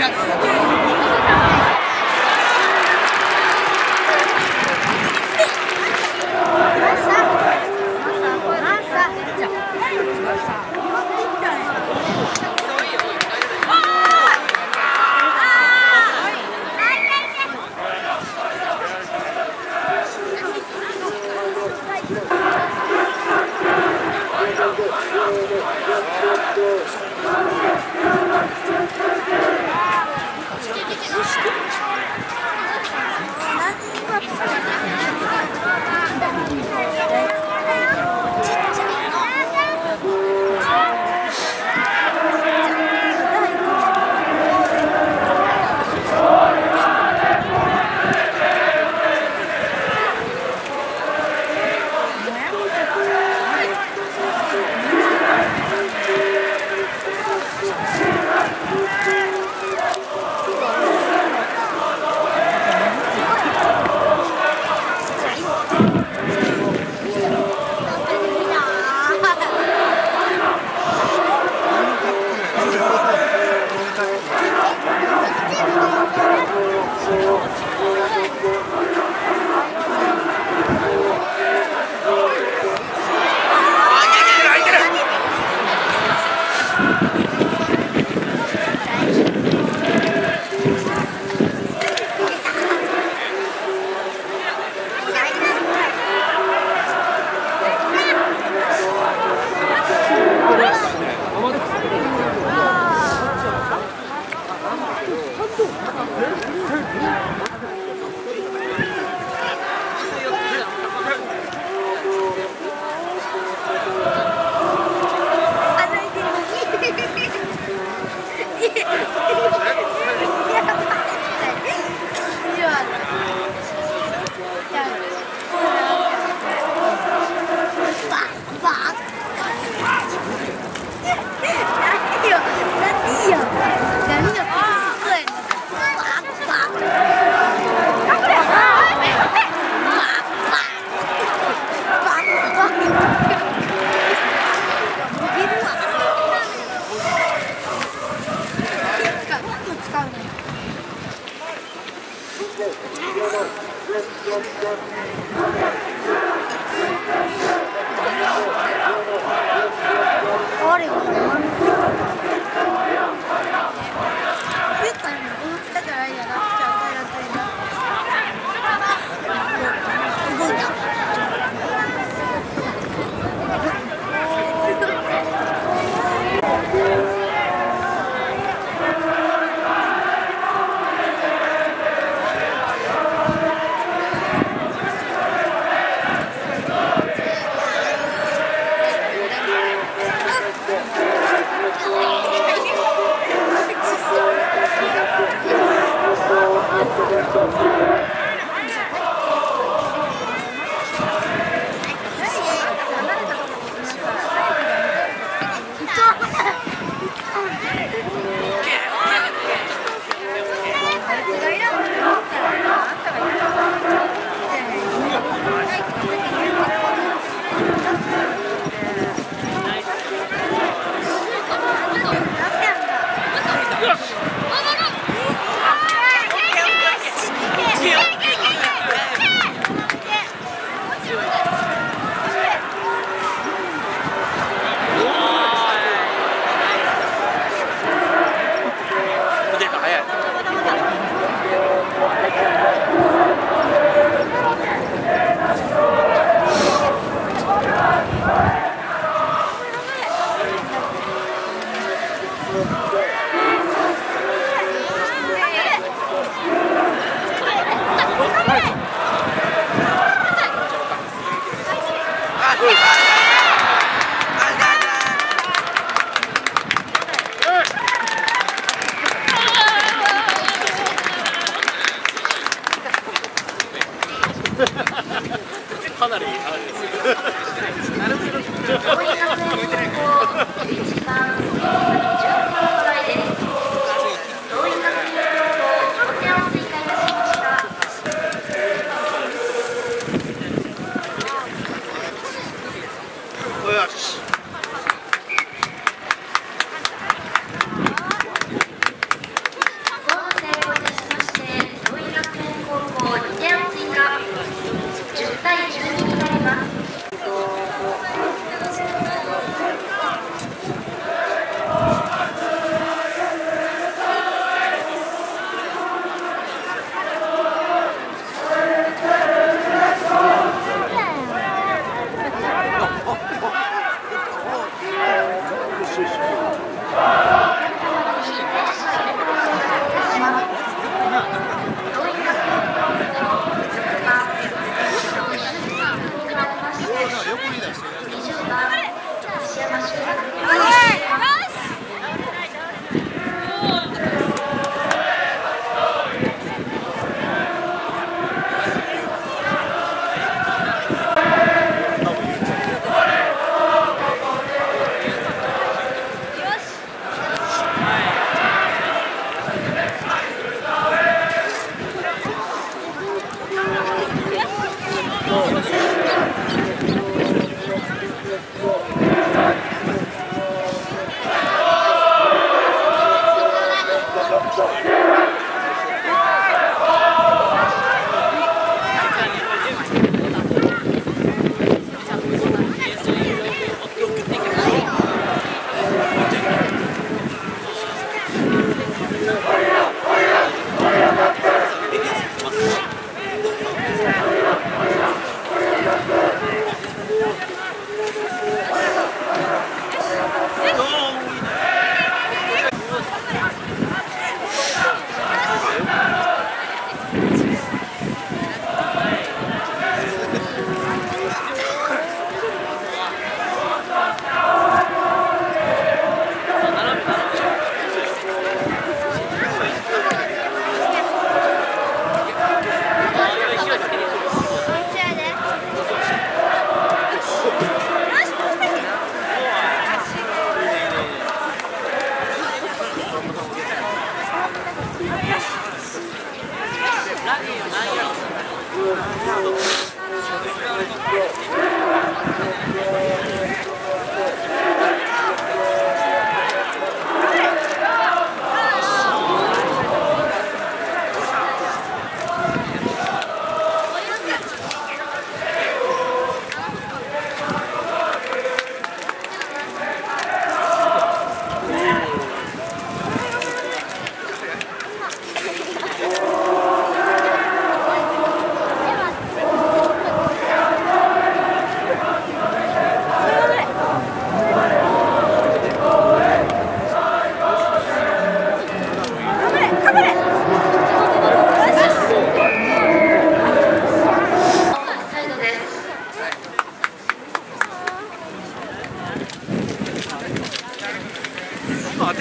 はい。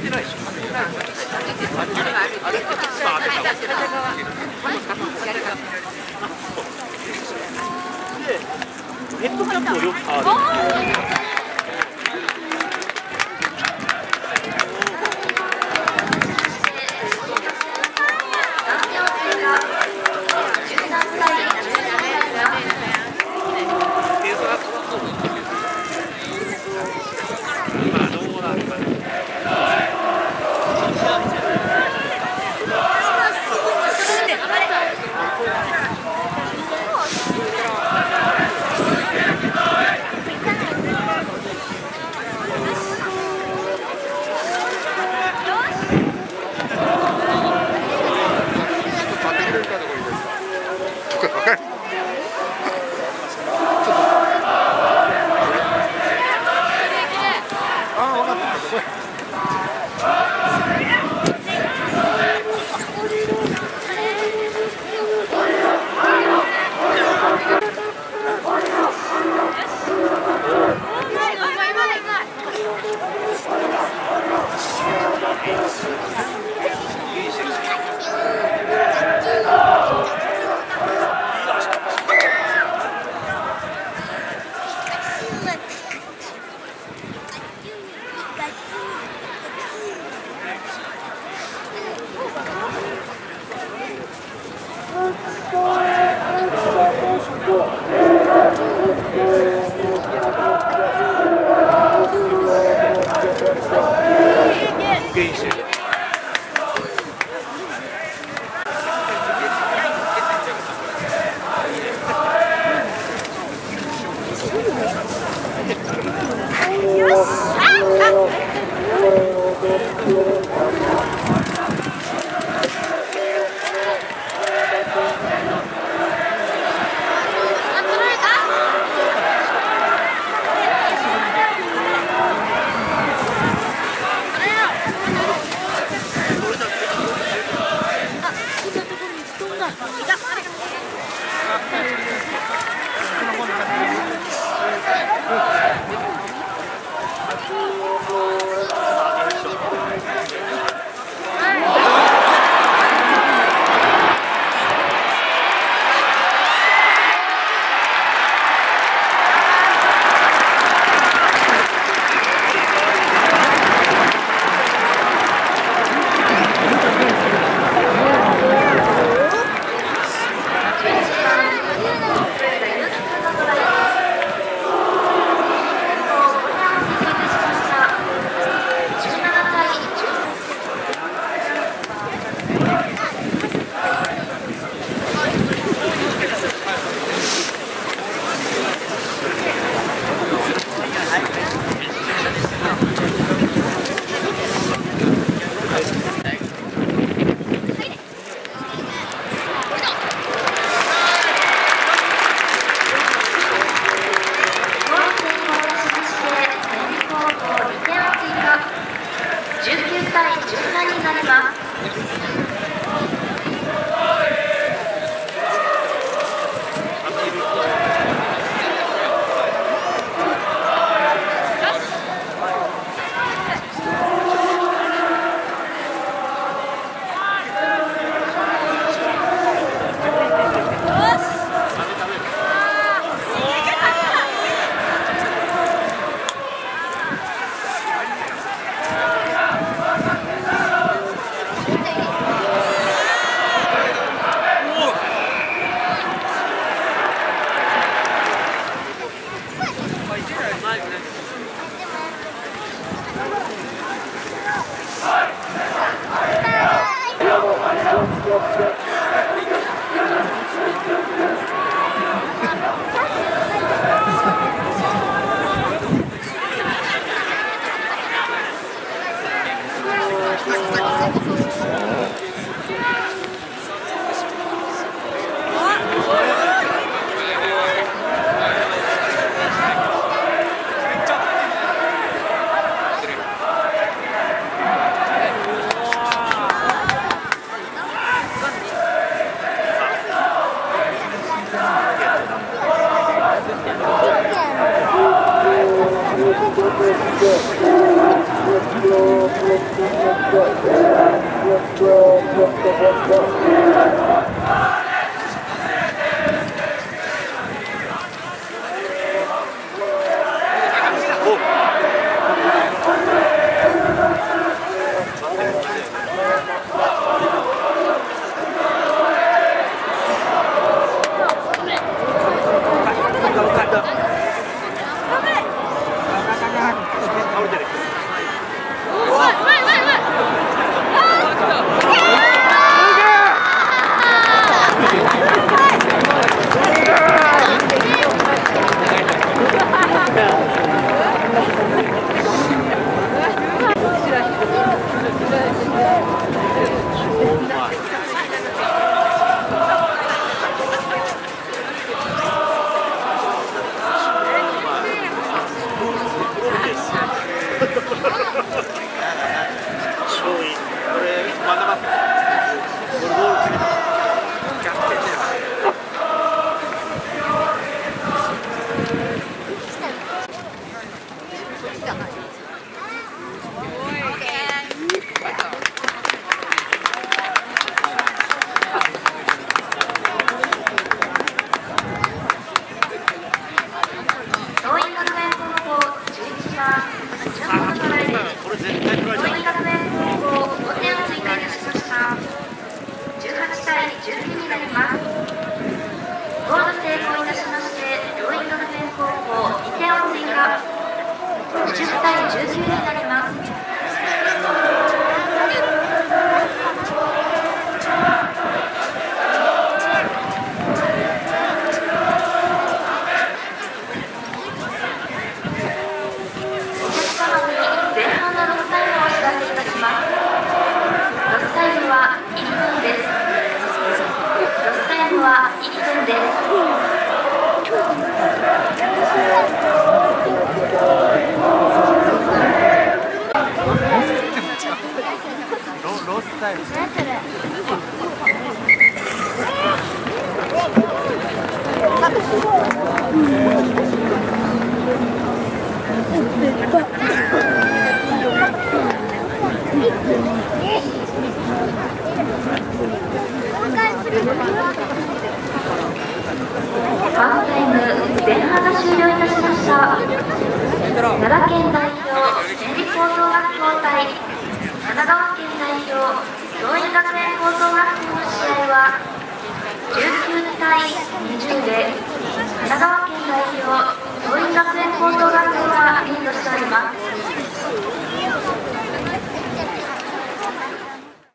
てないでしょ。ネットカップをよく。Yes. 中級レベル奈良県代表天理高等学校対神奈川県代表教員学園高等学校の試合は隊20で神奈川県代表桐蔭学園高等学校がリードしております